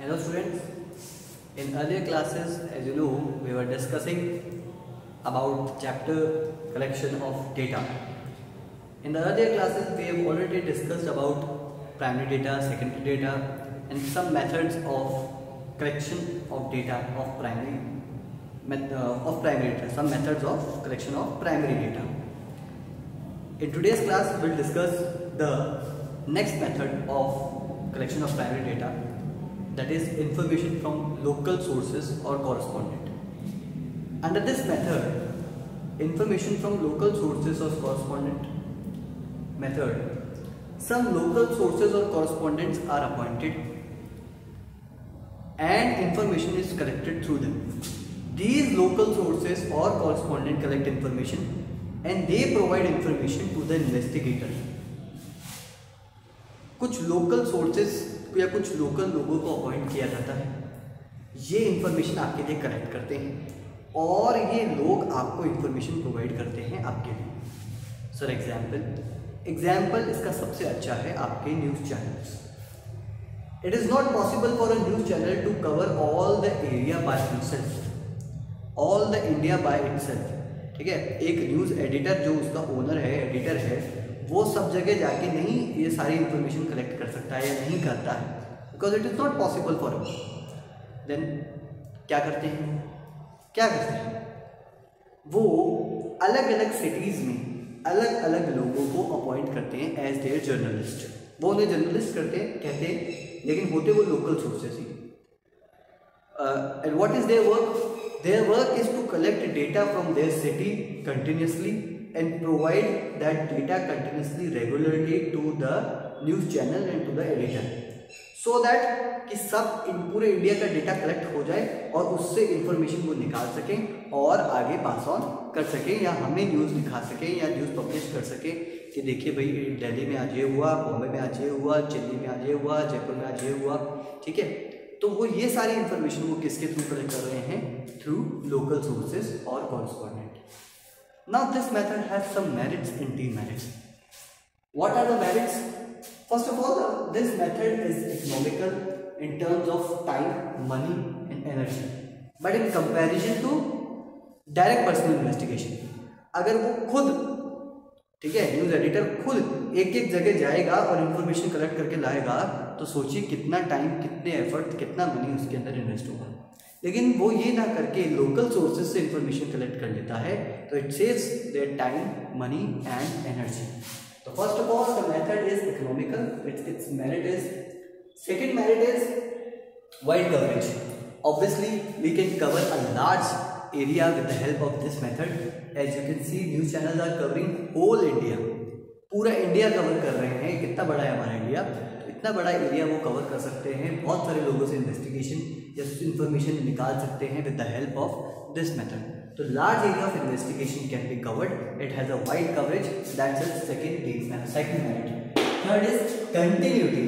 Hello students. In earlier classes, as you know, we were discussing about chapter collection of data. In the earlier classes, we have already discussed about primary data, secondary data and some methods of collection of data of primary uh, of primary data, some methods of collection of primary data. In today's class, we will discuss the next method of collection of primary data that is information from local sources or correspondent. Under this method, information from local sources or correspondent method, some local sources or correspondents are appointed and information is collected through them. These local sources or correspondent collect information and they provide information to the investigator. कुछ local sources या कुछ local लोगों को appoint किया जाता है, ये information आपके लिए कलेक्ट करते हैं और ये लोग आपको इंफॉर्मेशन प्रोवाइड करते हैं आपके लिए। सर एग्ज़ाम्पल एग्ज़ाम्पल इसका सबसे अच्छा है आपके news channels it is not possible for a news channel to cover all the area by himself all the India by itself ठीक है? एक न्यूज़ एडिटर जो उसका ओनर है एडिटर है वो सब जगह जाके नहीं ये सारी इंफॉर्मेशन कलेक्ट कर सकता है या नहीं करता है। Because it is not possible for then क्या करते हैं? क्या करते हैं? वो अलग अलग सिटीज़ में अलग अलग लोगों को अपॉइंट करते हैं एज देयर जर्नलिस्ट वो उन्हें जर्नलिस्ट करते हैं कहते हैं, लेकिन होते वो local sources he. And what is their work their work is to collect data from their city continuously and provide that data continuously, regularly to the news channel and to the editor. So that कि सब पूरे India का data collect हो जाए और उससे information वो निकाल सकें और आगे पास ऑन कर सकें या हमें न्यूज़ दिखा सकें या न्यूज़ पब्लिश कर सकें कि देखिए भाई, दिल्ली में आज ये हुआ, बॉम्बे में आज ये हुआ, चेन्नई में आज ये हुआ, जयपुर में आज ये हुआ, ठीक है? तो वो ये सारी इंफॉर्मेशन वो किसके थ्रू कलेक्ट कर रहे हैं? थ्रू लोकल सोर्सेज और correspondent Now this method has some merits and demerits. What are the merits? First of all, this method is economical in terms of time, money and energy. But in comparison to direct personal investigation, अगर वो खुद ठीक है news editor खुद एक एक जगह जाएगा और इन्फॉर्मेशन कलेक्ट करके लाएगा तो सोचिए कितना टाइम कितने एफर्ट कितना मनी उसके अंदर इन्वेस्ट होगा लेकिन वो ये ना करके लोकल सोर्सेज से इंफॉर्मेशन कलेक्ट कर लेता है तो it saves their time money and energy तो first of all the method is economical it's it's merit is second merit is wide coverage obviously, we can cover a large area with the help of this method. As you can see, news channels are covering whole india. पूरा India cover कर रहे हैं, कितना बड़ा है हमारा India इतना बड़ा एरिया वो कवर कर सकते हैं। बहुत सारे लोगों से इन्वेस्टिगेशन या इन्फॉर्मेशन निकाल सकते हैं with the help of this method तो large area of investigation can be covered it has a wide coverage that's is second second merit third is continuity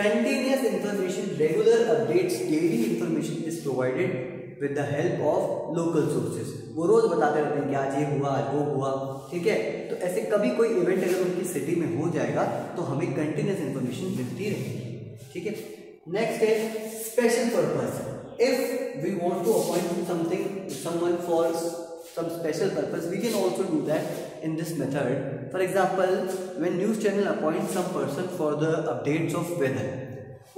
continuous information regular updates daily information is provided. With the help of local sources वो रोज बताते रहते हैं कि आज ये हुआ, आज वो हुआ, ठीक है? तो ऐसे कभी कोई इवेंट अगर उनकी सिटी में हो जाएगा तो हमें कंटिन्यूस इंफॉर्मेशन मिलती रहेगी, ठीक है? नेक्स्ट है special purpose if we want to appoint something someone for some special purpose we can also do that in this method for example when news channel appoint some person for the updates of weather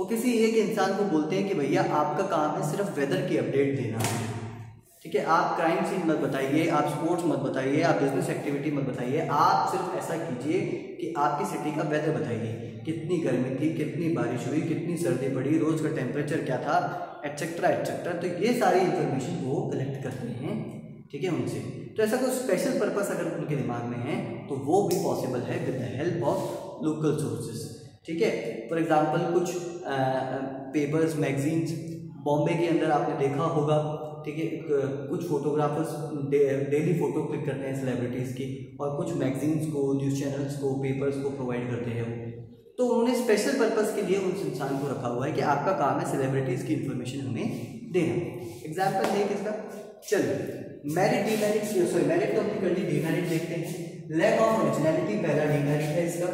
वो किसी एक इंसान को बोलते हैं कि भैया आपका काम है सिर्फ़ वेदर की अपडेट देना। है ठीक है? आप क्राइम सीन मत बताइए, आप स्पोर्ट्स मत बताइए, आप बिज़नेस एक्टिविटी मत बताइए, आप सिर्फ़ ऐसा कीजिए कि आपकी सिटी का वेदर बताइए। कितनी गर्मी थी, कितनी बारिश हुई, कितनी सर्दी पड़ी, रोज़ का टेम्परेचर क्या था एटसेट्रा एटसेट्रा तो ये सारी इन्फॉर्मेशन वो कलेक्ट करते हैं, ठीक है उनसे। तो ऐसा कोई स्पेशल पर्पस अगर उनके दिमाग में है तो वो भी पॉसिबल है with the help of local sources ठीक है? फॉर एग्जांपल कुछ पेपर्स मैगजीन्स बॉम्बे के अंदर आपने देखा होगा, ठीक है? कुछ फोटोग्राफर्स डेली फ़ोटो क्लिक करते हैं सेलिब्रिटीज़ की और कुछ मैगजीन्स को न्यूज़ चैनल्स को पेपर्स को प्रोवाइड करते हैं वो। तो उन्होंने स्पेशल पर्पज़ के लिए उस इंसान को रखा हुआ है कि आपका काम है सेलिब्रिटीज़ की इन्फॉर्मेशन हमें देना। एग्ज़ाम्पल है किसका चलिए मेरिट डीमेरिट सॉरी मेरिट तो हमने कर ली डीमेरिट देखते हैं। लैक ऑफ़ ओरिजिनलिटी पहला डीमेरिट है इसका।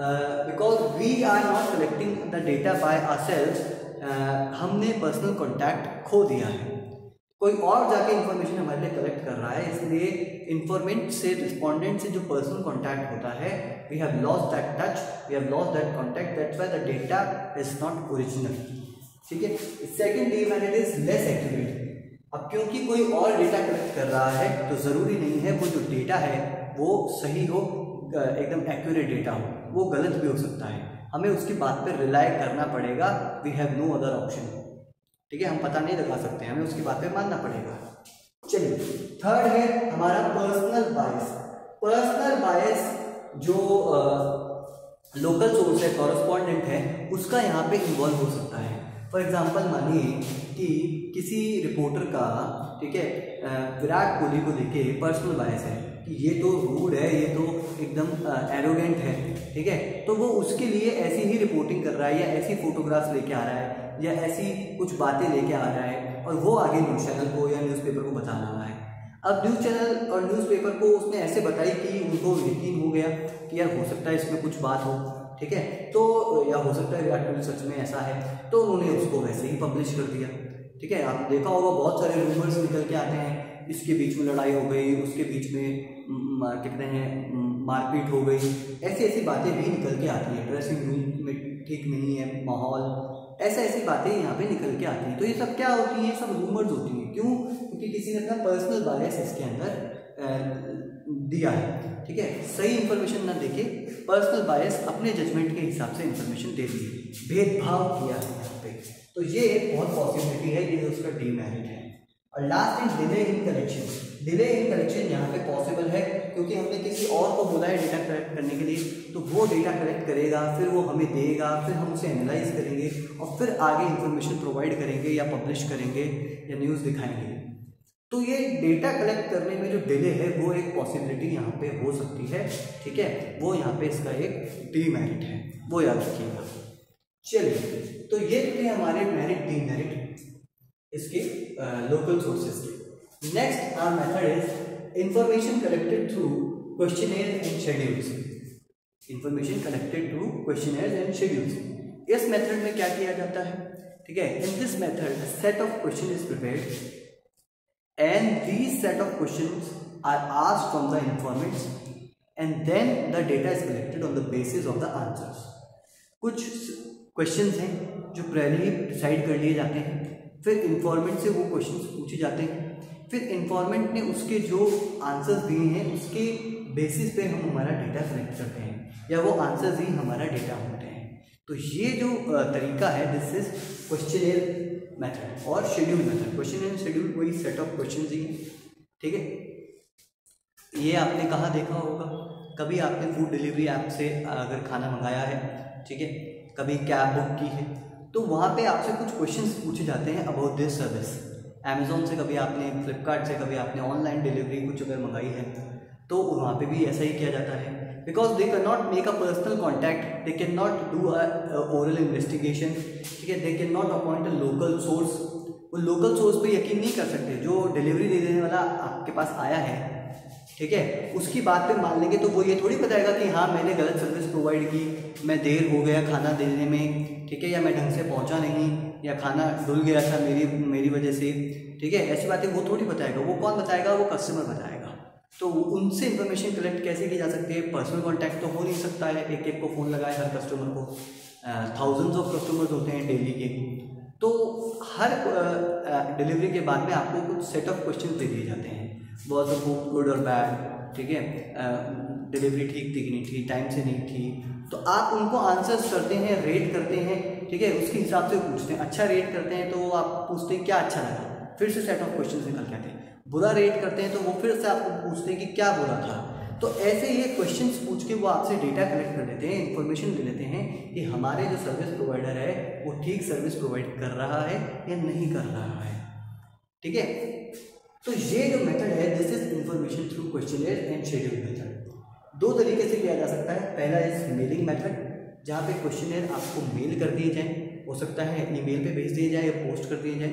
Because we are not collecting the data by ourselves हमने पर्सनल कॉन्टैक्ट खो दिया है। कोई और जाके इन्फॉर्मेशन हमारे लिए कलेक्ट कर रहा है, इसलिए इन्फॉर्मेंट से रिस्पॉन्डेंट से जो पर्सनल कॉन्टैक्ट होता है we have loss that touch we have loss that contact that's why the data is not original ठीक है? Second demerit it is less accurate अब क्योंकि कोई और डेटा कलेक्ट कर रहा है तो ज़रूरी नहीं है वो जो डेटा है, वो सही हो एकदम एक्यूरेट डेटा हो, वो गलत भी हो सकता है। हमें उसकी बात पर रिलाई करना पड़ेगा। We have no other option ठीक है? हम पता नहीं लगा सकते, हमें उसकी बात पर मानना पड़ेगा। चलिए थर्ड है हमारा पर्सनल बायस पर्सनल बायस जो लोकल सोर्स है कॉरस्पॉन्डेंट है, उसका यहाँ पे इन्वॉल्व हो सकता है। फॉर एग्ज़ाम्पल मानिए कि किसी रिपोर्टर का, ठीक है विराट कोहली को लेके पर्सनल बायस है। ये तो रूड है, ये तो एकदम एरोगेंट है, ठीक है? तो वो उसके लिए ऐसी ही रिपोर्टिंग कर रहा है या ऐसी फोटोग्राफ्स लेके आ रहा है या ऐसी कुछ बातें लेके आ रहा है और वो आगे न्यूज़ चैनल को या न्यूज़पेपर को बता रहा है। अब न्यूज़ चैनल और न्यूज़पेपर को उसने ऐसे बताई कि उनको यकीन हो गया कि यार हो सकता है इसमें कुछ बात हो, ठीक है? तो या हो सकता है विराट कोहली सच में ऐसा है तो उन्होंने उसको वैसे ही पब्लिश कर दिया, ठीक है? आपने देखा होगा बहुत सारे रूमर्स निकल के आते हैं इसके बीच में लड़ाई हो गई, उसके बीच में कहते हैं मारपीट हो गई। ऐसी ऐसी बातें भी निकल के आती हैं। ड्रेसिंग रूम में ठीक नहीं है, माहौल, ऐसा ऐसी बातें यहाँ पे निकल के आती हैं। तो ये सब क्या होती हैं? सब रूमर्स होती हैं। क्यों? क्योंकि किसी ने अपना पर्सनल बायस इसके अंदर दिया है। ठीक है? सही इन्फॉर्मेशन ना देके पर्सनल बायस अपने जजमेंट के हिसाब से इन्फॉर्मेशन दे दी है। भेदभाव किया है यहाँ पे। तो ये एक बहुत पॉसिबिलिटी है, ये उसका डीमेरिट है। और last is delay in collection delay in collection यहाँ पे पॉसिबल है, क्योंकि हमने किसी और को बोला है डेटा कलेक्ट करने के लिए तो वो डेटा कलेक्ट करेगा, फिर वो हमें देगा, फिर हम उसे एनालाइज करेंगे, और फिर आगे इन्फॉर्मेशन प्रोवाइड करेंगे या पब्लिश करेंगे या न्यूज़ दिखाएँगे। तो ये डेटा कलेक्ट करने में जो डिले है, वो एक पॉसिबिलिटी यहाँ पे हो सकती है, ठीक है? वो यहाँ पे इसका एक डी मेरिट है, वो याद रखिएगा। चलिए तो ये थे हमारे मेरिट डी मेरिट इसके लोकल सोर्सेज के। Next our method is information collected through question and schedules information collected through question and schedules इस मेथड में क्या किया जाता है? ठीक है in this method set of question is prepared and these set of question are asked from the informants and then the data is collected on the basis of the answers कुछ questions हैं जो पहले ही decide कर लिए जाते हैं। फिर informant से वो क्वेश्चन पूछे जाते हैं। फिर इन्फॉर्मेंट ने उसके जो आंसर्स दिए हैं, उसके बेसिस पे हम हमारा डेटा सेलेक्ट करते हैं, या वो आंसर्स ही हमारा डेटा होते हैं। तो ये जो तरीका है दिस इज़ क्वेश्चन मेथड और schedule method question and schedule वही सेट ऑफ़ क्वेश्चन ही है, ठीक है? ये आपने कहाँ देखा होगा? कभी आपने फ़ूड डिलीवरी ऐप से अगर खाना मंगाया है, ठीक है? कभी कैब बुक की है तो वहाँ पे आपसे कुछ क्वेश्चंस पूछे जाते हैं अबाउट दिस सर्विस अमेजोन से कभी आपने फ्लिपकार्ट से कभी आपने ऑनलाइन डिलीवरी कुछ अगर मंगाई है तो वहाँ पे भी ऐसा ही किया जाता है. Because they can not make a personal contact they can not do a oral investigation ठीक है? They can not appoint a local source वो लोकल सोर्स पे यकीन नहीं कर सकते. जो डिलीवरी देने वाला आपके पास आया है ठीक है? उसकी बात पे मान लेंगे तो वो ये थोड़ी बताएगा कि हाँ मैंने गलत सर्विस प्रोवाइड की, मैं देर हो गया खाना देने में, ठीक है? या मैं ढंग से पहुँचा नहीं, या खाना धुल गया था मेरी मेरी वजह से, ठीक है? ऐसी बातें वो थोड़ी बताएगा। वो कौन बताएगा? वो कस्टमर बताएगा। तो उनसे इन्फॉर्मेशन कलेक्ट कैसे की जा सकती है? पर्सनल कॉन्टैक्ट तो हो नहीं सकता है। एक एक को फ़ोन लगाए हर कस्टमर को। थाउजेंड्स ऑफ़ कस्टमर्स होते हैं डेली के। तो हर डिलीवरी के बाद में आपको कुछ सेट ऑफ़ क्वेश्चन दे दिए जाते हैं। वॉज़ द फ़ूड गुड और बैड ठीक है? डिलीवरी ठीक थी कि नहीं थी टाइम से नहीं थी तो आप उनको आंसर्स करते हैं रेट करते हैं, ठीक है? उसके हिसाब से पूछते हैं। अच्छा रेट करते हैं तो आप पूछते हैं, क्या अच्छा लगा? फिर से सेट ऑफ़ क्वेश्चन निकल आते हैं। बुरा रेट करते हैं तो वो फिर से आपको पूछते हैं कि क्या बुरा था। तो ऐसे ये क्वेश्चंस पूछ के वो आपसे डेटा कलेक्ट कर लेते हैं इन्फॉर्मेशन ले लेते हैं कि हमारे जो सर्विस प्रोवाइडर है, वो ठीक सर्विस प्रोवाइड कर रहा है या नहीं कर रहा है। ठीक है? तो ये जो मेथड है this is information through question and schedule method दो तरीके से किया जा सकता है। पहला इज़ मेलिंग मेथड जहाँ पे क्वेश्चन आपको मेल कर दिए जाए। हो सकता है ईमेल पे भेज दिए जाए या पोस्ट कर दिए जाए।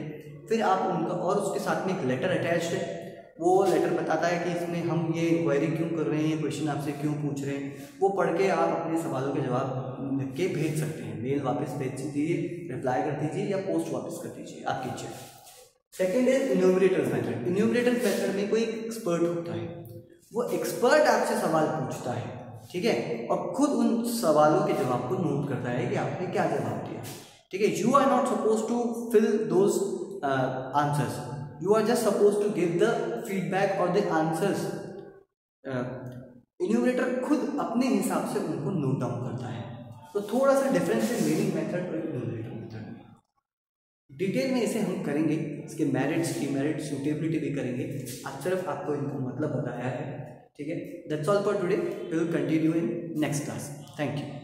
फिर आप उनका, और उसके साथ में एक लेटर अटैच है। वो लेटर बताता है कि इसमें हम ये इंक्वायरी क्यों कर रहे हैं, ये क्वेश्चन आपसे क्यों पूछ रहे हैं? वो पढ़ के आप अपने सवालों के जवाब लिख के भेज सकते हैं। मेल वापस भेज दीजिए रिप्लाई कर दीजिए या पोस्ट वापस कर दीजिए, आपकी इच्छा second is enumerators method enumerators method में कोई एक्सपर्ट होता है। वो एक्सपर्ट आपसे सवाल पूछता है, ठीक है? और खुद उन सवालों के जवाब को नोट करता है कि आपने क्या जवाब दिया। ठीक है? You are not suppose to fill those answers you are just suppose to give the feedback और द आंसर्स इन्यूमरेटर खुद अपने हिसाब से उनको नोट डाउन करता है। तो थोड़ा सा डिफरेंस है मेरिंग मेथड और इन्यूमरेटर मेथड डिटेल में इसे हम करेंगे, इसके मेरिट्स डीमेरिट सूटेबिलिटी भी करेंगे। आज सिर्फ़ आपको इनको मतलब बताया है, ठीक है? That's all for today we will continue in next class thank you